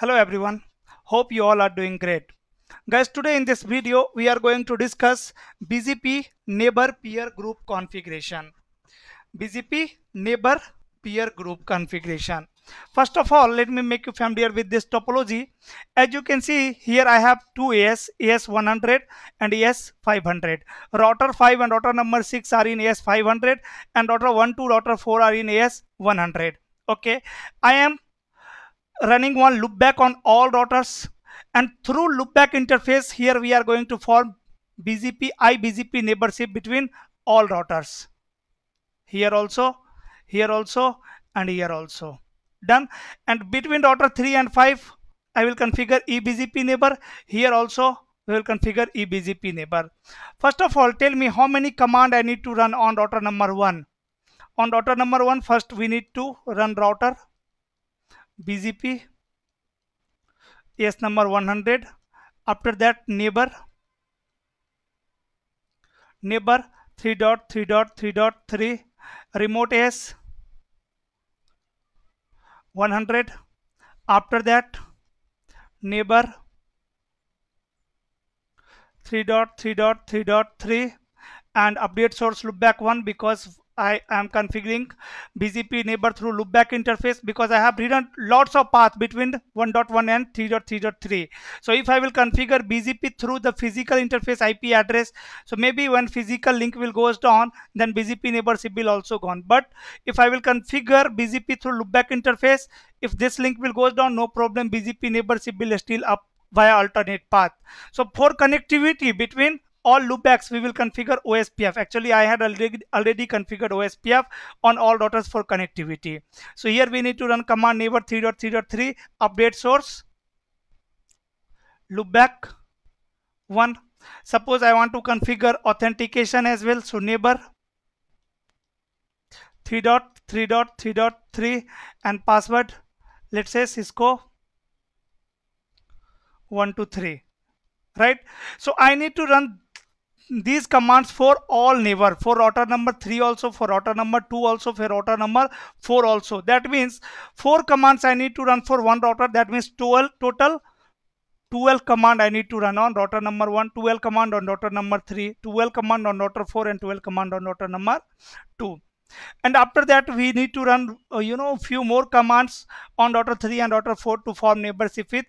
Hello everyone. Hope you all are doing great. Guys, today in this video, we are going to discuss BGP neighbor peer group configuration. BGP neighbor peer group configuration. First of all, let me make you familiar with this topology. As you can see here, I have two AS, AS100 and AS500. Router 5 and router number 6 are in AS500 and router 1 2, router 4 are in AS100. Okay, I am running one loopback on all routers. And through loopback interface here we are going to form BGP IBGP neighborship between all routers. Here also, here also and here also. Done. And between router 3 and 5 I will configure eBGP neighbor. Here also we will configure eBGP neighbor. First of all tell me how many command I need to run on router number 1 on router number 1 first we need to run router BGP AS number 100 after that neighbor neighbor 3.3.3.3 remote AS 100 after that neighbor 3.3.3.3 and update source loopback 1 because I am configuring BGP neighbor through loopback interface because I have written lots of path between 1.1 and 3.3.3. So if I will configure BGP through the physical interface IP address, so maybe when physical link will goes down, then BGP neighborship will also gone. But if I will configure BGP through loopback interface, if this link will goes down, no problem. BGP neighborship will still up via alternate path. So for connectivity between all loopbacks we will configure OSPF. Actually, I had already, already configured OSPF on all routers for connectivity. So here we need to run command neighbor 3.3.3 update source loopback 1. Suppose I want to configure authentication as well. So neighbor 3.3.3.3 and password let's say Cisco 123 right so i need to run these commands for all neighbor for router number 3 also for router number 2 also for router number 4 also. That means four commands i need to run for one router that means 12 total 12 command i need to run on router number 1 12 command on router number 3 12 command on router 4 and 12 command on router number 2 and after that we need to run uh, you know few more commands on router 3 and router 4 to form neighborship with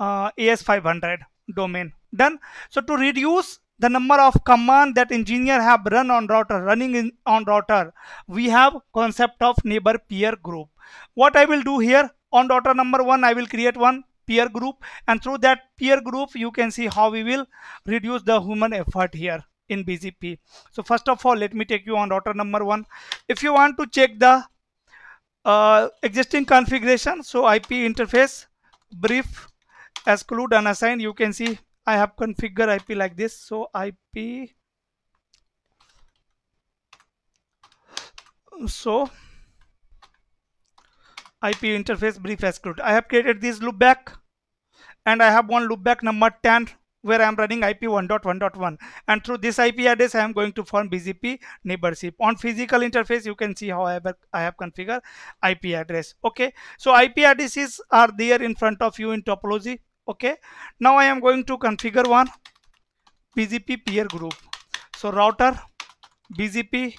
uh, AS500 domain. Done. So to reduce the number of command that engineer have run on router running in on router. We have concept of neighbor peer group. What i will do here on router number one i will create one peer group and through that peer group you can see how we will reduce the human effort here in bgp so first of all let me take you on router number one. If you want to check the uh, existing configuration so ip interface brief exclude unassigned you can see I have configured IP like this. So IP so IP interface brief exclude I have created this loopback and I have one loopback number 10 where I am running IP 1.1.1 and through this IP address I am going to form BGP neighborship. On physical interface you can see how I have, I have configured IP address. Okay. So IP addresses are there in front of you in topology okay. Now i am going to configure one bgp peer group. So router bgp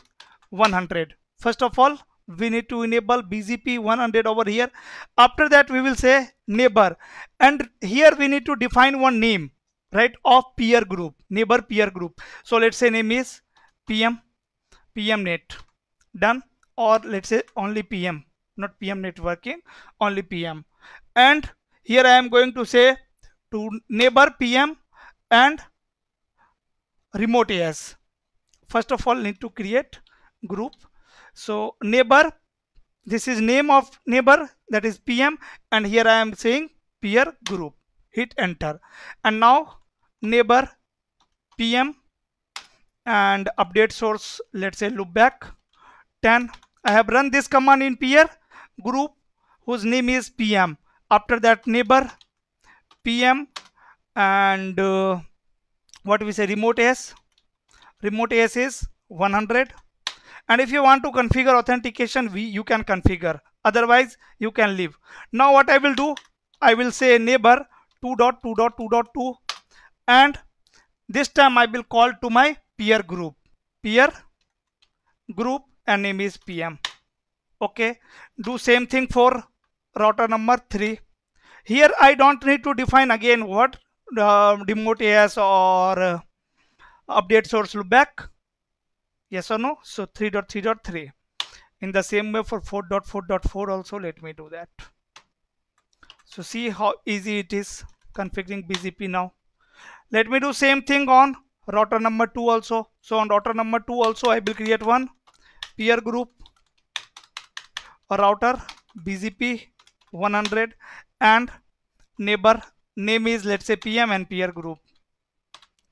100 first of all we need to enable bgp 100 over here. After that we will say neighbor. And here we need to define one name right of peer group neighbor peer group. So let's say name is pm pm net. Done. Or let's say only pm not pm networking only pm and here I am going to say to neighbor PM and remote AS. First of all, need to create group. So neighbor, this is name of neighbor that is PM and here I am saying peer group. Hit enter and now neighbor PM and update source let's say loopback 10 I have run this command in peer group whose name is PM after that neighbor pm and uh, what we say remote as remote as is 100 and if you want to configure authentication we you can configure. Otherwise you can leave. Now what i will do? I will say neighbor 2.2.2.2 and this time I will call to my peer group. Peer group and name is PM okay? Do same thing for router number 3 here I don't need to define again what uh, remote AS or uh, update source loopback. Yes or no? So 3.3.3 in the same way for 4.4.4 also let me do that. So see how easy it is configuring BGP now. Let me do same thing on router number 2 also. So on router number 2 also I will create one peer group a router BGP 100 and neighbor name is let's say PM and peer group.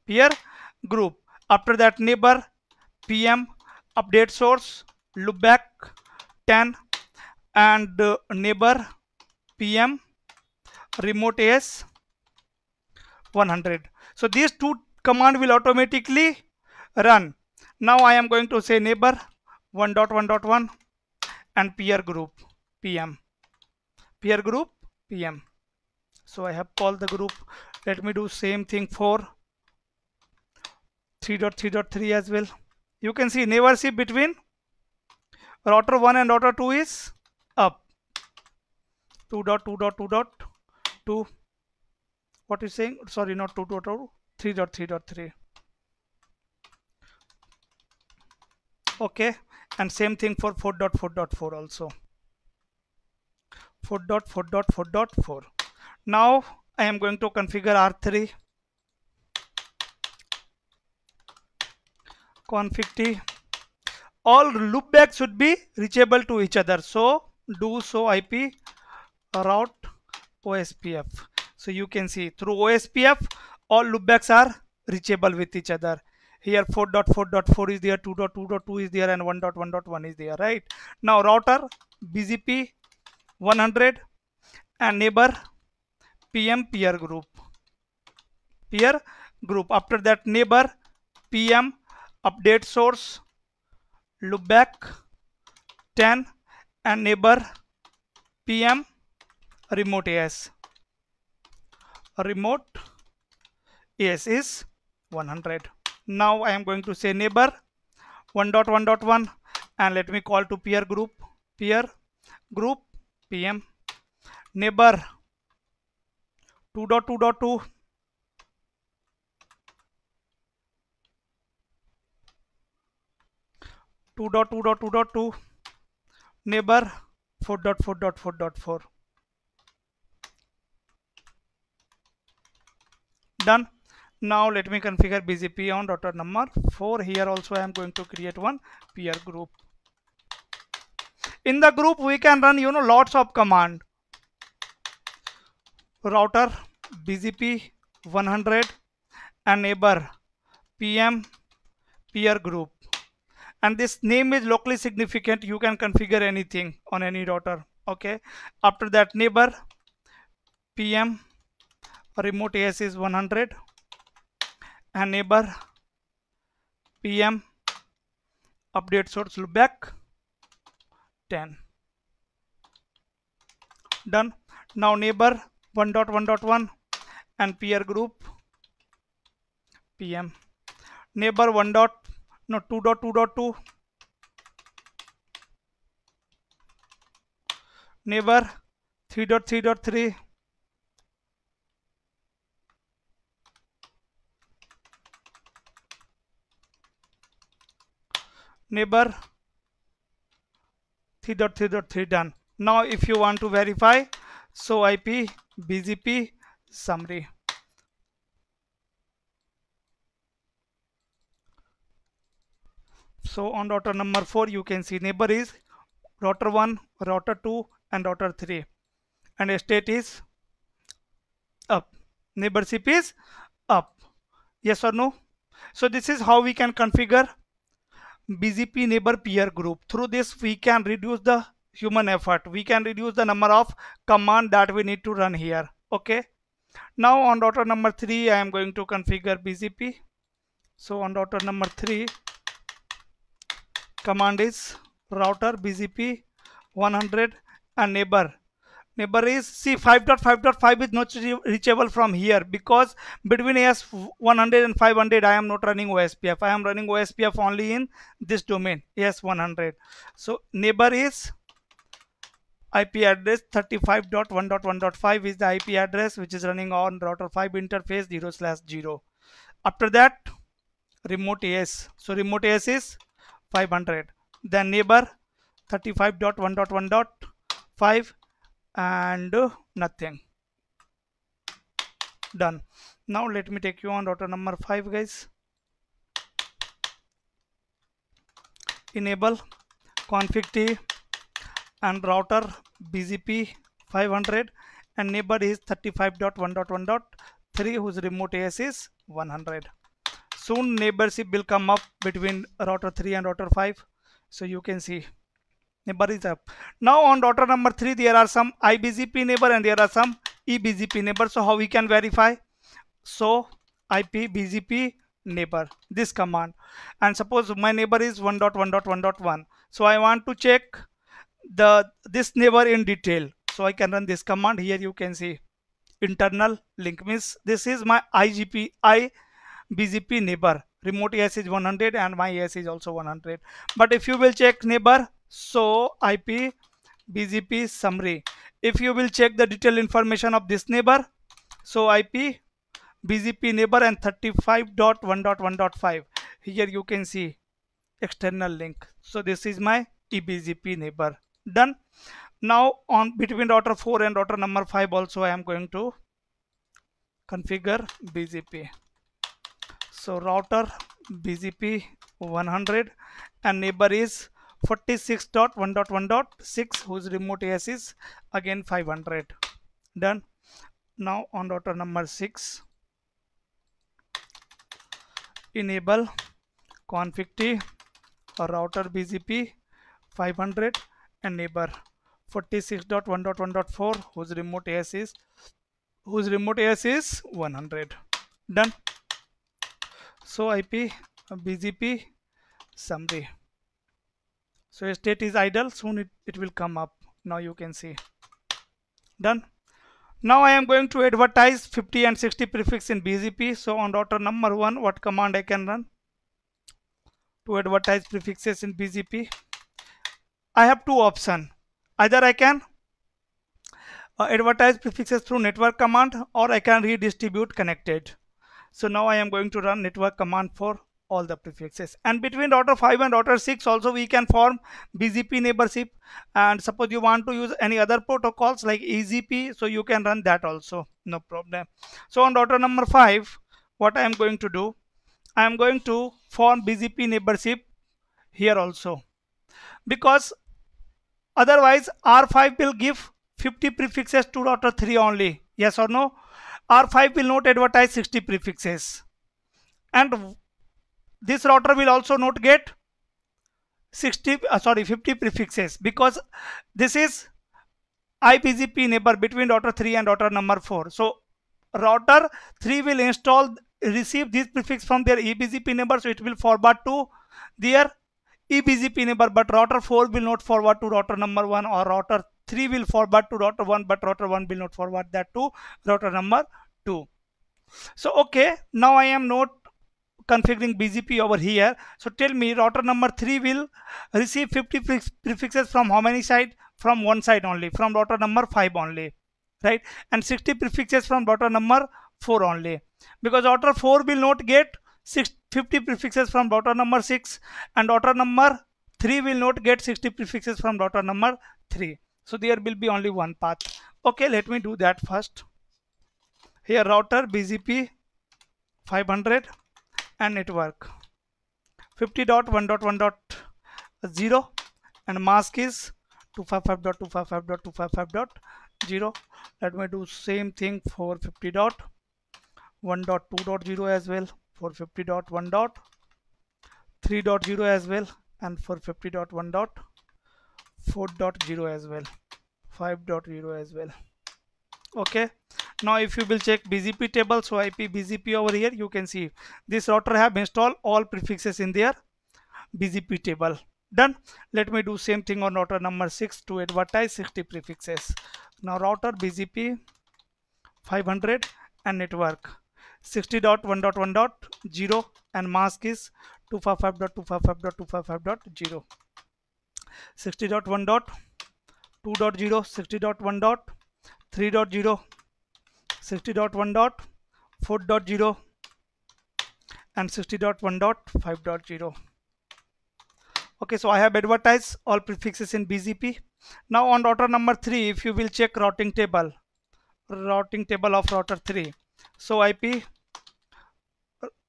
Peer group. After that neighbor PM update source loopback 10 and uh, neighbor PM remote AS 100 so these two command will automatically run. Now I am going to say neighbor 1.1.1 and peer group PM peer group PM so I have called the group. Let me do same thing for 3.3.3 as well. You can see never see between router 1 and router 2 is up. 2.2.2.2 what is saying? Sorry not 2.2 3.3.3 okay. And same thing for 4.4.4 also 4.4.4.4 now I am going to configure R3 config T. All loopbacks should be reachable to each other. So do so IP route OSPF so you can see through OSPF all loopbacks are reachable with each other. Here 4.4.4 is there 2.2.2 is there and 1.1.1 is there right? Now router BGP 100 and neighbor PM peer group. Peer group. After that neighbor PM update source loopback 10 and neighbor PM remote AS remote AS is 100 now I am going to say neighbor 1.1.1 and let me call to peer group. Peer group PM neighbor 2.2.2 2.2.2.2 neighbor 4.4.4.4 done now let me configure BGP on router number 4 here also I am going to create one peer group in the group we can run you know lots of command. Router BGP 100 and neighbor PM peer group. And this name is locally significant. You can configure anything on any router okay? After that neighbor PM remote AS is 100 and neighbor PM update source loopback 10 done now neighbor 1.1.1 and peer group PM neighbor 1. Dot, no 2.2.2 neighbor 3.3.3 neighbor 3.3.3 done. Now if you want to verify so ip bgp summary. So on router number 4 you can see neighbor is router 1 router 2 and router 3 and state is up. Neighborship is up. Yes or no? So this is how we can configure BGP neighbor peer group. Through this, we can reduce the human effort. We can reduce the number of command that we need to run here. Okay. Now on router number three, I am going to configure BGP. So on router number three, command is router BGP 100 and neighbor neighbor is see 5.5.5 is not reachable from here because between AS 100 and 500 I am not running OSPF I am running OSPF only in this domain AS 100 so neighbor is IP address 35.1.1.5 is the IP address which is running on router 5 interface 0 slash 0 after that remote AS so remote AS is 500 then neighbor 35.1.1.5 and nothing. Done. Now let me take you on router number 5 guys. Enable config t and router bgp 500 and neighbor is 35.1.1.3 whose remote AS is 100 soon neighborship will come up between router 3 and router 5 so you can see neighbor is up. Now on router number three there are some ibgp neighbor and there are some ebgp neighbor. So how we can verify? So ip bgp neighbor this command. And suppose my neighbor is 1.1.1.1 so i want to check the this neighbor in detail. So i can run this command. Here you can see internal link means this is my igp i bgp neighbor. Remote AS is 100 and my AS is also 100 but if you will check neighbor so IP BGP summary. If you will check the detailed information of this neighbor so IP BGP neighbor and 35.1.1.5 here you can see external link. So this is my eBGP neighbor. Done. Now on between router 4 and router number 5 also I am going to configure BGP so router BGP 100 and neighbor is 46.1.1.6 whose remote AS is again 500 done. Now on router number 6 enable config t router bgp 500 and neighbor. 46.1.1.4 whose remote AS is whose remote AS is 100 done. So IP BGP summary so state is idle. Soon it, it will come up. Now you can see. Done. Now I am going to advertise 50 and 60 prefix in BGP so on router number one what command I can run? To advertise prefixes in BGP I have two options either I can uh, advertise prefixes through network command or I can redistribute connected. So now I am going to run network command for all the prefixes. And between router 5 and router 6 also we can form BGP neighborship. And suppose you want to use any other protocols like EGP so you can run that also. No problem. So on router number 5 what I am going to do? I am going to form BGP neighborship here also. Because otherwise R5 will give 50 prefixes to router 3 only. Yes or no? R5 will not advertise 60 prefixes. And this router will also not get 60 uh, sorry 50 prefixes because this is IBGP neighbor between router 3 and router number 4 so router 3 will install receive this prefix from their EBGP neighbor so it will forward to their EBGP neighbor but router 4 will not forward to router number 1 or router 3 will forward to router 1 but router 1 will not forward that to router number 2 so okay now I am not configuring BGP over here. So tell me router number 3 will receive 50 prefixes from how many side? From one side only, from router number 5 only, right? And 60 prefixes from router number 4 only. Because router 4 will not get 50 prefixes from router number 6 and router number 3 will not get 60 prefixes from router number 3. So there will be only one path. Okay, let me do that first. Here router BGP 500 and network 50.1.1.0 and mask is 255.255.255.0 let me do same thing for 50.1.2.0 as well for 50.1.3.0 as well and for 50.1.4.0 as well 5.0 as well. Okay now if you will check bgp table so ip bgp over here you can see this router have installed all prefixes in their bgp table. Done. Let me do same thing on router number 6 to advertise 60 prefixes. Now router bgp 500 and network. 60.1.1.0 and mask is 255.255.255.0 60.1.2.0 60.1.3.0 60.1.4.0 and 60.1.5.0 okay so i have advertised all prefixes in bgp now on router number 3 if you will check routing table routing table of router 3 so ip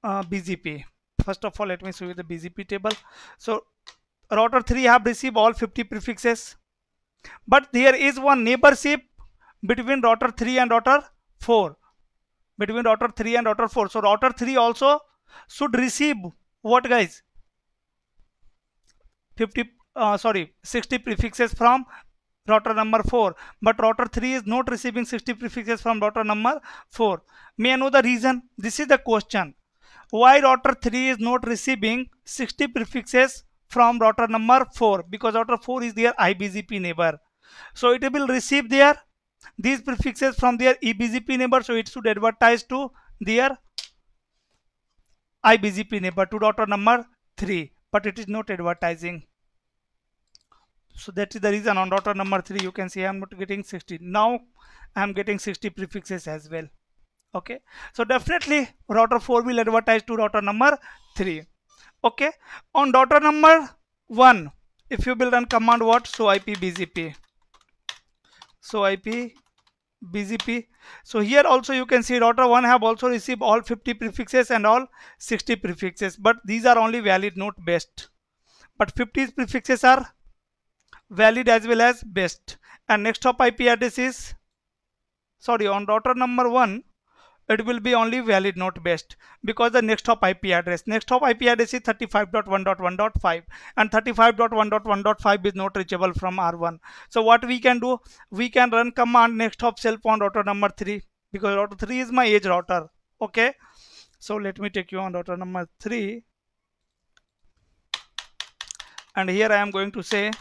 uh, bgp first of all let me show you the bgp table. So router 3 have received all 50 prefixes but there is one neighborship between router 3 and router 4 between router 3 and router 4 so router 3 also should receive what guys? 50 uh, sorry 60 prefixes from router number 4 but router 3 is not receiving 60 prefixes from router number 4 may I know the reason? This is the question. Why router 3 is not receiving 60 prefixes from router number 4 because router 4 is their IBGP neighbor. So it will receive their these prefixes from their EBGP neighbor so it should advertise to their IBGP neighbor to router number 3 but it is not advertising. So that is the reason on router number 3 you can see I am not getting 60 now I am getting 60 prefixes as well. Okay? So definitely router 4 will advertise to router number 3 okay? On router number 1 if you will run command what so ip bgp so ip bgp so here also you can see router 1 have also received all 50 prefixes and all 60 prefixes but these are only valid not best. But 50 prefixes are valid as well as best. And next hop ip address is sorry on router number 1 it will be only valid not best. Because the next hop IP address next hop IP address is 35.1.1.5 and 35.1.1.5 is not reachable from R1 so what we can do we can run command next hop self on router number 3 because router 3 is my edge router. Okay? So let me take you on router number 3 and here I am going to say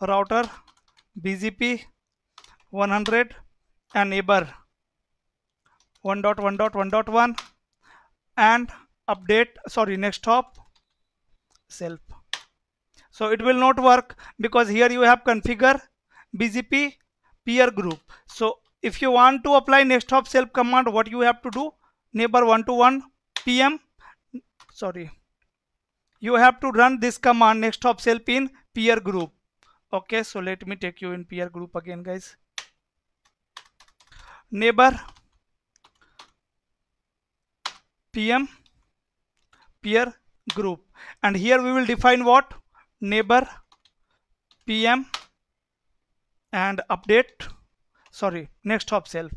router BGP 100 and neighbor 1.1.1.1 and update sorry next hop self. So it will not work because here you have configure bgp peer group. So if you want to apply next hop self command what you have to do? Neighbor 1 to 1 pm sorry you have to run this command next hop self in peer group. Okay so let me take you in peer group again guys. Neighbor pm peer group. And here we will define what? Neighbor pm and update. Sorry next hop self.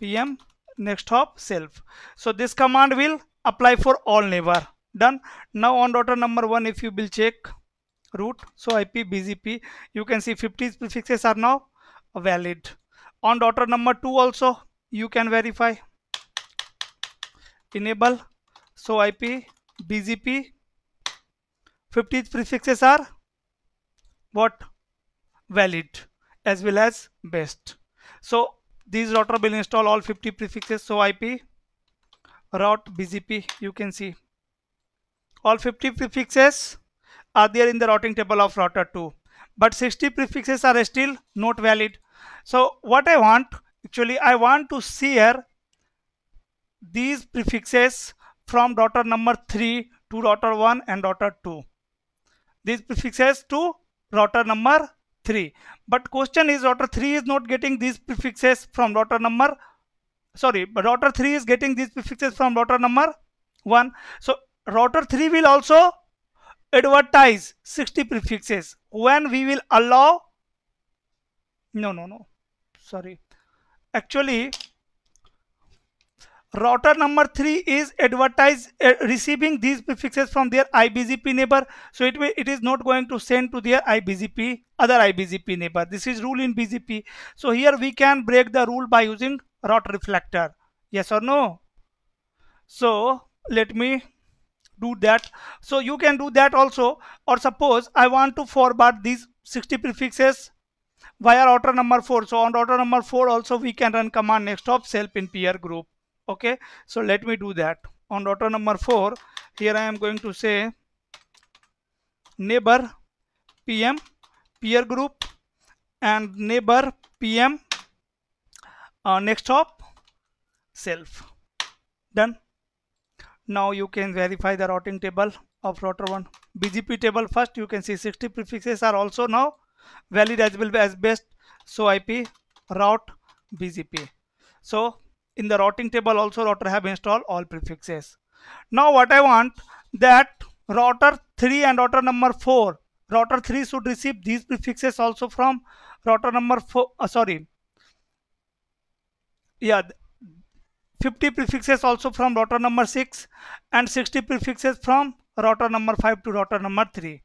Pm next hop self. So this command will apply for all neighbor. Done. Now on router number one if you will check root. So ip bgp you can see 50 prefixes are now valid. On router number two also you can verify enable so ip bgp 50 prefixes are what? Valid as well as best. So these router will install all 50 prefixes so ip route bgp you can see. All 50 prefixes are there in the routing table of router 2 but 60 prefixes are still not valid. So what i want actually i want to share these prefixes from router number 3 to router 1 and router 2 these prefixes to router number 3 but question is router 3 is not getting these prefixes from router number sorry but router 3 is getting these prefixes from router number 1 so router 3 will also advertise 60 prefixes when we will allow no no no sorry. Actually router number 3 is advertise uh, receiving these prefixes from their IBGP neighbor. So it, it is not going to send to their IBGP other IBGP neighbor. This is rule in BGP so here we can break the rule by using route reflector. Yes or no? So let me do that. So you can do that also. Or suppose I want to forward these 60 prefixes via router number 4 so on router number 4 also we can run command next hop self in peer group okay so let me do that. On router number 4 here I am going to say neighbor pm peer group and neighbor pm uh, next hop self. Done. Now you can verify the routing table of router 1 bgp table first you can see 60 prefixes are also now valid as well as best. So ip route bgp so in the routing table also router have installed all prefixes. Now what i want that router 3 and router number 4 router 3 should receive these prefixes also from router number 4 uh, sorry. Yeah 50 prefixes also from router number 6 and 60 prefixes from router number 5 to router number 3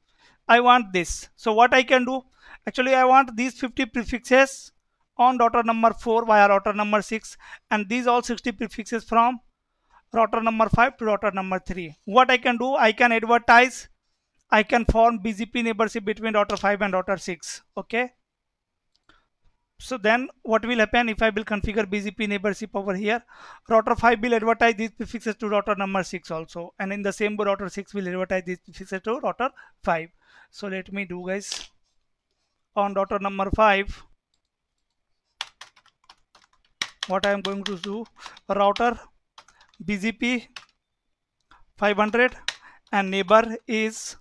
I want this. So what I can do? Actually I want these 50 prefixes on router number 4 via router number 6 and these all 60 prefixes from router number 5 to router number 3 what I can do? I can advertise. I can form BGP neighborship between router 5 and router 6 okay? So then what will happen if I will configure BGP neighborship over here? Router 5 will advertise these prefixes to router number 6 also and in the same way router 6 will advertise these prefixes to router 5 so let me do guys. On router number 5 what I am going to do router BGP 500 and neighbor is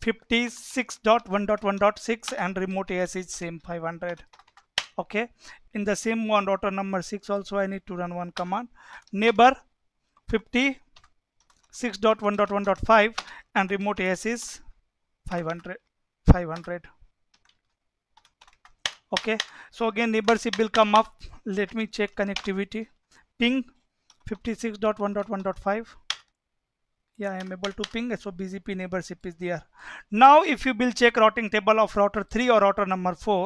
56.1.1.6 and remote AS is same 500 okay in the same one router number 6 also I need to run one command. Neighbor 56.1.1.5 and remote AS is 500 500 okay. So again neighborship will come up. Let me check connectivity. Ping 56.1.1.5 yeah i am able to ping. So bgp neighborship is there. Now if you will check routing table of router 3 or router number 4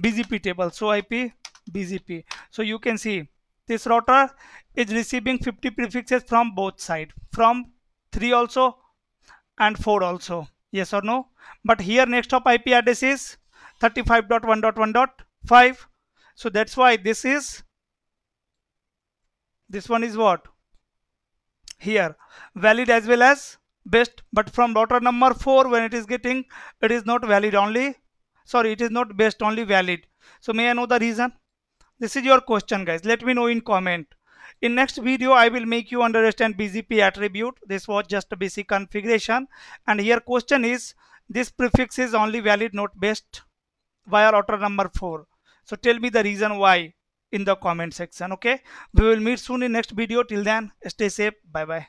bgp table. So ip bgp so you can see this router is receiving 50 prefixes from both side from 3 also and 4 also. Yes or no? But here next hop ip address is 35.1.1.5 so that's why this is this one is what? Here. Valid as well as best but from router number 4 when it is getting it is not valid only. Sorry it is not best only valid. So may I know the reason? This is your question guys. Let me know in comment. In next video I will make you understand BGP attribute. This was just a basic configuration. And here question is this prefix is only valid not best via router number 4 so tell me the reason why in the comment section okay? We will meet soon in next video. Till then stay safe. Bye bye